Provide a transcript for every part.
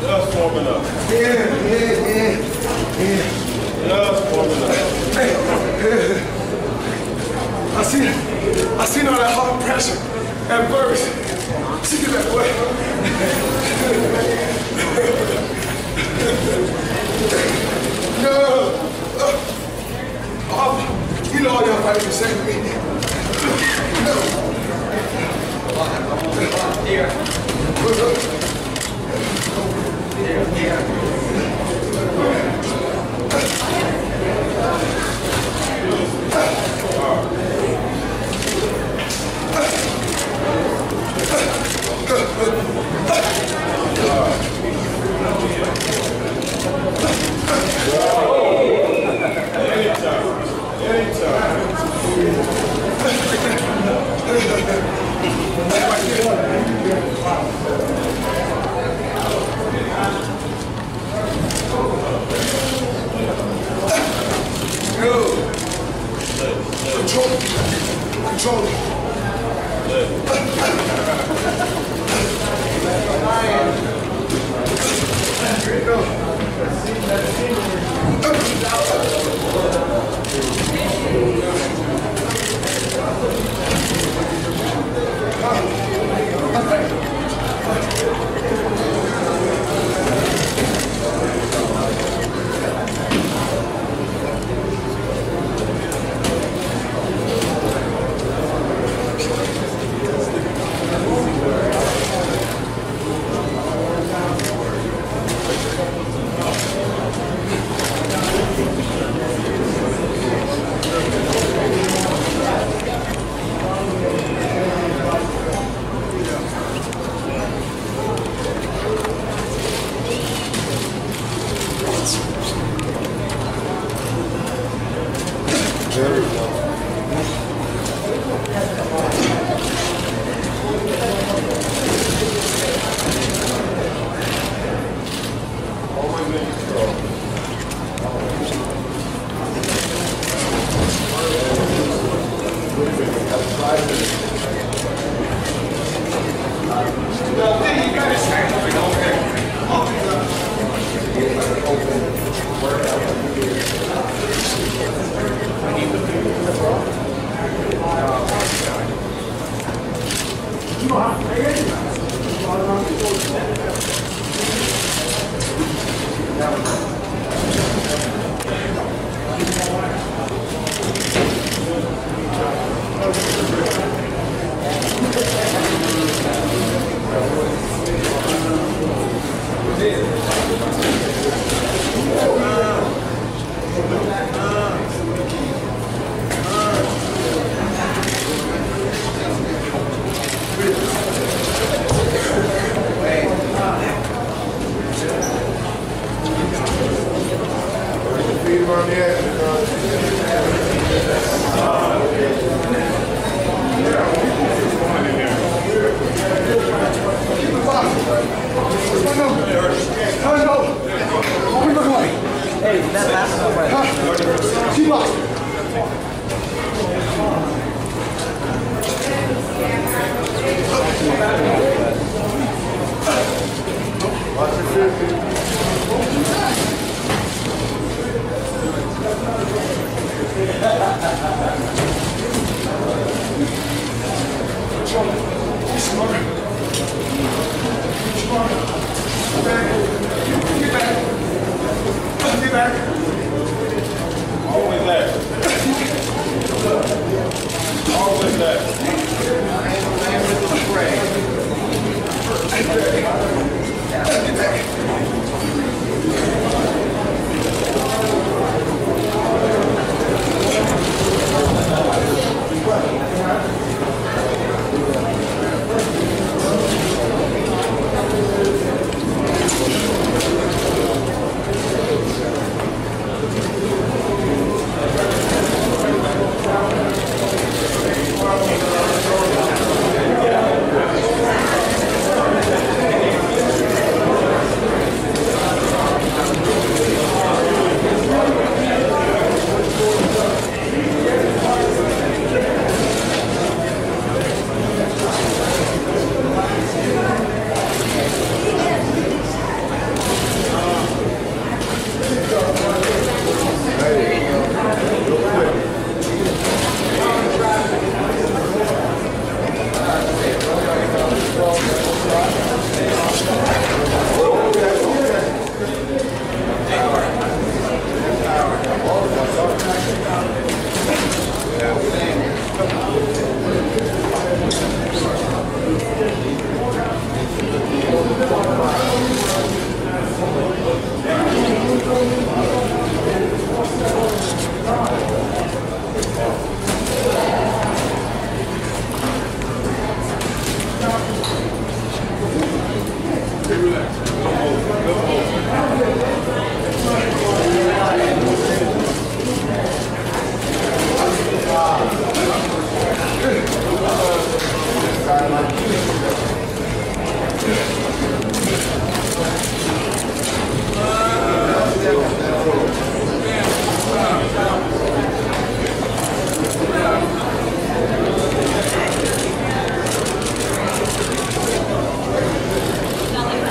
Just warming up. Yeah, yeah, yeah, yeah. Just warming up. Hey, I seen, I seen all that heart pressure at first. Did that way. no. Oh, you know all y'all fighting same to me. No. Control. Control.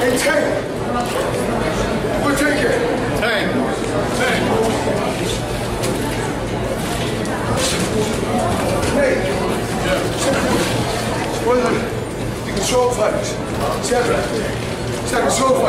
Hey, trein! Goed drinken! Trein! Trein! Nee! Zeg het Ik ben zo fijn! Zeg, zo!